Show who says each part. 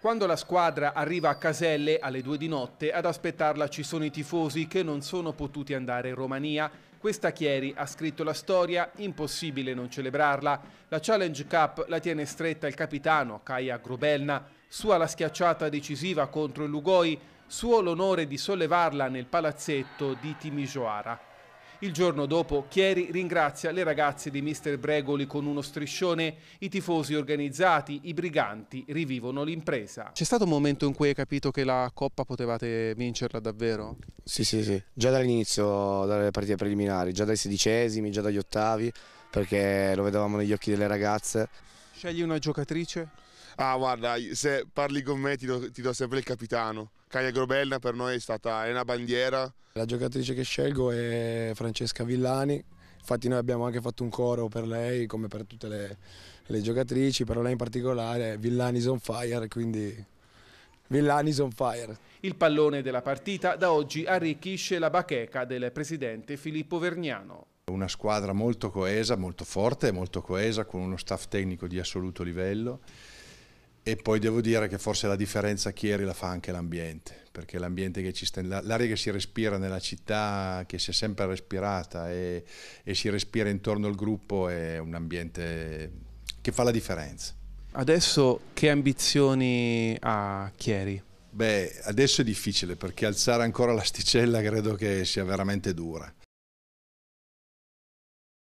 Speaker 1: Quando la squadra arriva a Caselle alle due di notte, ad aspettarla ci sono i tifosi che non sono potuti andare in Romania. Questa Chieri ha scritto la storia, impossibile non celebrarla. La Challenge Cup la tiene stretta il capitano Kaia Grobelna, sua la schiacciata decisiva contro il Lugoi, suo l'onore di sollevarla nel palazzetto di Timisoara. Il giorno dopo Chieri ringrazia le ragazze di Mister Bregoli con uno striscione, i tifosi organizzati, i briganti rivivono l'impresa. C'è stato un momento in cui hai capito che la Coppa potevate vincerla davvero?
Speaker 2: Sì, sì, sì, già dall'inizio, dalle partite preliminari, già dai sedicesimi, già dagli ottavi, perché lo vedevamo negli occhi delle ragazze.
Speaker 1: Scegli una giocatrice?
Speaker 3: Ah, guarda, se parli con me ti do, ti do sempre il capitano. Caia Grobelna per noi è stata è una bandiera.
Speaker 4: La giocatrice che scelgo è Francesca Villani, infatti noi abbiamo anche fatto un coro per lei come per tutte le, le giocatrici, però lei in particolare è Villani on fire, quindi Villani on fire.
Speaker 1: Il pallone della partita da oggi arricchisce la bacheca del presidente Filippo Vergnano.
Speaker 5: Una squadra molto coesa, molto forte, molto coesa, con uno staff tecnico di assoluto livello e poi devo dire che forse la differenza Chieri la fa anche l'ambiente, perché l'ambiente che ci sta, l'aria che si respira nella città, che si è sempre respirata e, e si respira intorno al gruppo è un ambiente che fa la differenza.
Speaker 1: Adesso che ambizioni ha Chieri?
Speaker 5: Beh, adesso è difficile perché alzare ancora l'asticella credo che sia veramente dura